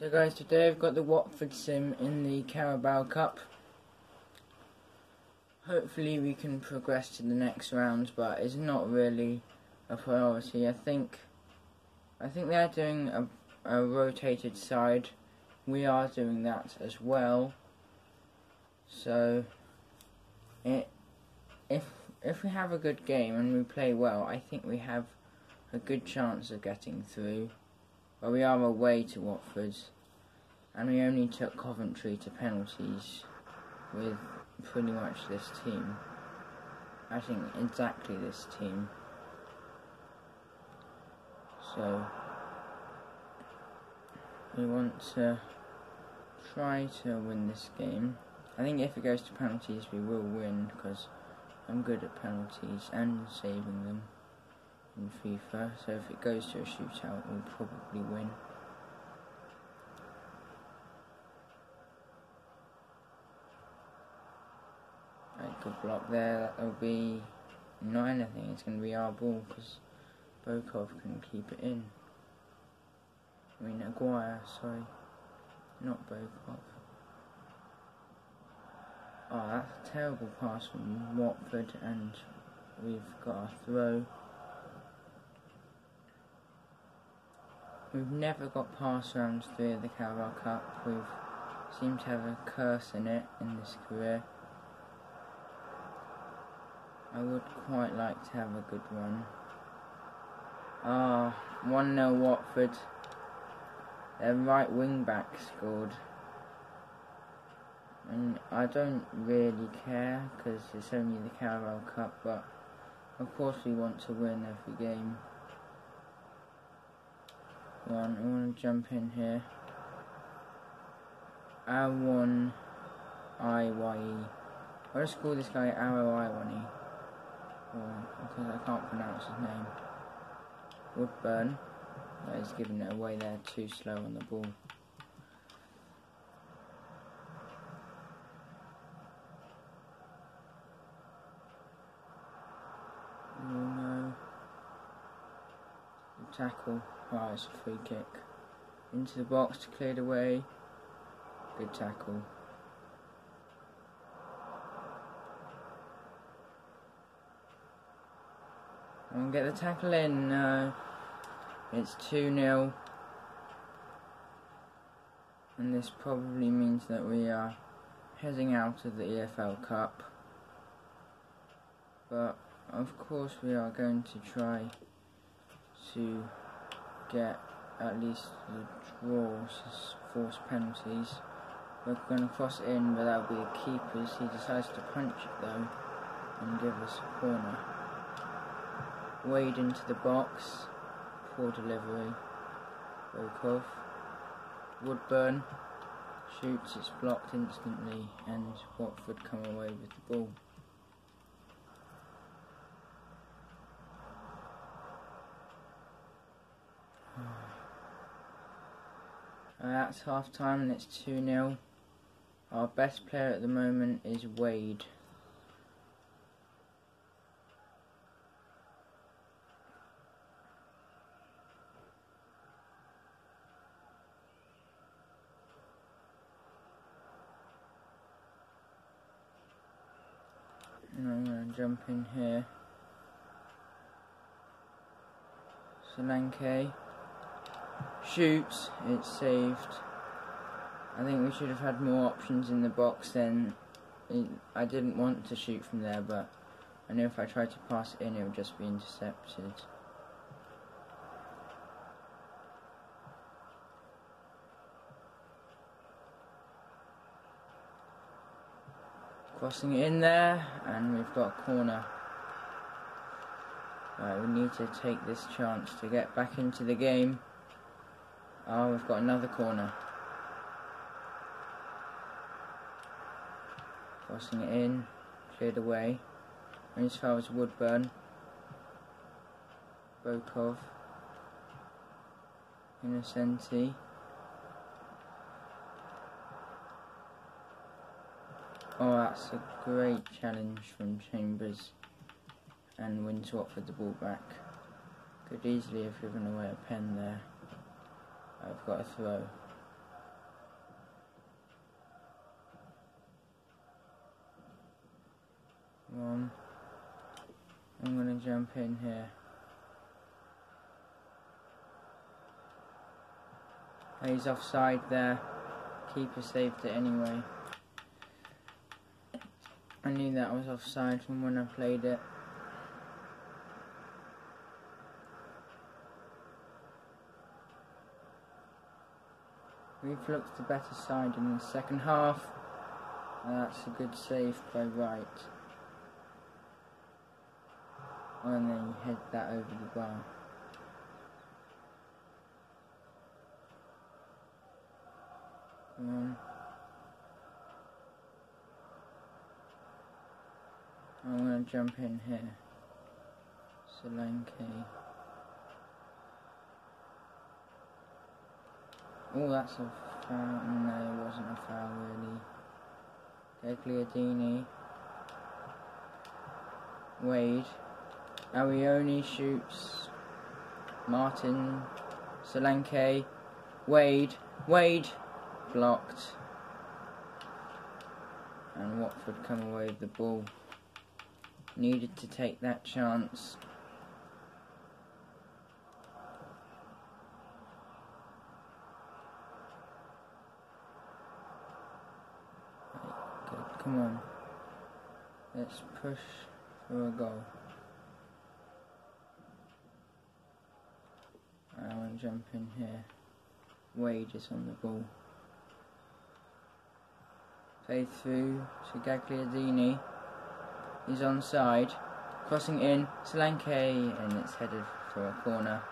So guys, today I've got the Watford sim in the Carabao Cup. Hopefully we can progress to the next round, but it's not really a priority. I think I think they're doing a, a rotated side. We are doing that as well. So it, if if we have a good game and we play well, I think we have a good chance of getting through. But we are away to Watford, and we only took Coventry to penalties with pretty much this team. I think exactly this team. So we want to try to win this game. I think if it goes to penalties, we will win because I'm good at penalties and saving them in FIFA, so if it goes to a shootout, we'll probably win. Right, good block there, that'll be not anything, it's going to be our ball because Bokov can keep it in. I mean, Aguirre, sorry, not Bokov. Oh, that's a terrible pass from Watford, and we've got a throw. We've never got past round three of the Carabao Cup. We've seemed to have a curse in it in this career. I would quite like to have a good one. Ah, oh, 1 0 Watford. Their right wing back scored. And I don't really care because it's only the Carabao Cup, but of course we want to win every game one. I want to jump in here. R1 IYE. I'll just call this guy Arrow I1E. Because I can't pronounce his name. Woodburn. That is giving it away there too slow on the ball. Oh no. tackle. Free kick. Into the box, to clear cleared away. Good tackle. And get the tackle in. It's 2 0. And this probably means that we are heading out of the EFL Cup. But of course we are going to try to get at least the draws, force penalties. We're going to cross in, but that'll be the keeper's. He decides to punch it though and give us a corner. Wade into the box. Poor delivery. Bokov. Woodburn shoots, it's blocked instantly, and Watford come away with the ball. Uh, that's half time and it's 2 0. Our best player at the moment is Wade. And I'm going to jump in here. Solanke shoots, it's saved. I think we should have had more options in the box then. I didn't want to shoot from there, but I know if I tried to pass it in, it would just be intercepted. Crossing it in there, and we've got a corner. Right, we need to take this chance to get back into the game. Oh, we've got another corner. Crossing it in, cleared away. As far as Woodburn. Bokov. Innocenti. Oh, that's a great challenge from Chambers. And wins Watford the ball back. Could easily have given away a pen there. I've got a throw. Come on. I'm gonna jump in here. He's offside there. Keeper saved it anyway. I knew that was offside from when I played it. We've looked the better side in the second half. that's a good save by Wright. And then you head that over the bar. Come on. I'm going to jump in here. Solanke. Oh, that's a foul. No, it wasn't a foul, really. Gagliardini. Wade. Arioni shoots. Martin. Solanke. Wade. Wade. Blocked. And Watford come away with the ball. Needed to take that chance. Good, come on. Let's push for a goal. I jump in here. Wade is on the ball. Play through to Gagliardini. He's on side. Crossing in. Solanke and it's headed for a corner.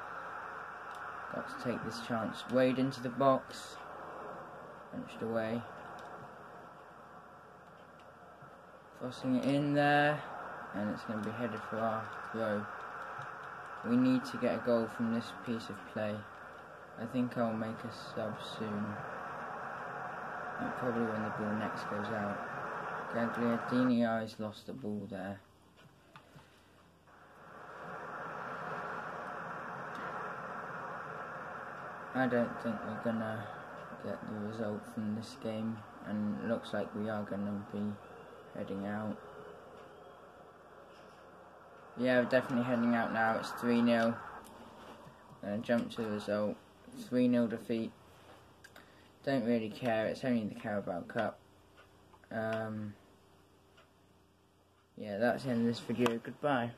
Got to take this chance. Wade into the box. Punched away. Crossing it in there. And it's going to be headed for our throw. We need to get a goal from this piece of play. I think I'll make a sub soon. And probably when the ball next goes out. Gagliardini has lost the ball there. I don't think we're gonna get the result from this game and it looks like we are gonna be heading out. Yeah, we're definitely heading out now. It's 3 0. Gonna jump to the result. 3 0 defeat. Don't really care, it's only the Carabao Cup. Um, yeah, that's the end of this video. Goodbye.